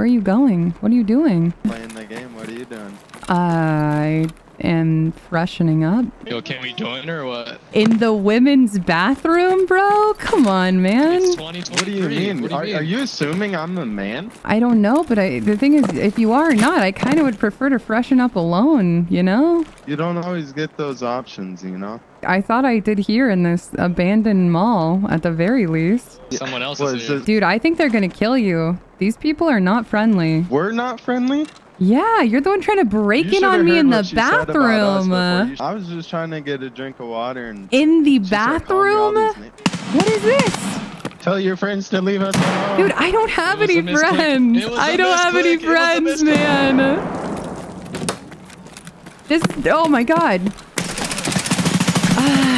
Where are you going? What are you doing? Playing the game. What are you doing? I am freshening up. Yo, can we join or what? In the women's bathroom, bro? Come on, man. It's What do you mean? Do you are, mean? are you assuming I'm a man? I don't know, but I the thing is, if you are or not, I kind of would prefer to freshen up alone, you know? You don't always get those options, you know? I thought I did here in this abandoned mall, at the very least. Someone else What, is is Dude, I think they're gonna kill you. These people are not friendly. We're not friendly? Yeah, you're the one trying to break You in on me in the what she said about us bathroom. I was just trying to get a drink of water and... In the she started calling me all bathroom? What is this? Tell your friends to leave us alone. Dude, I don't have any friends. It was I a don't have any misclick. It was a friends, man. This, oh my god. Ah.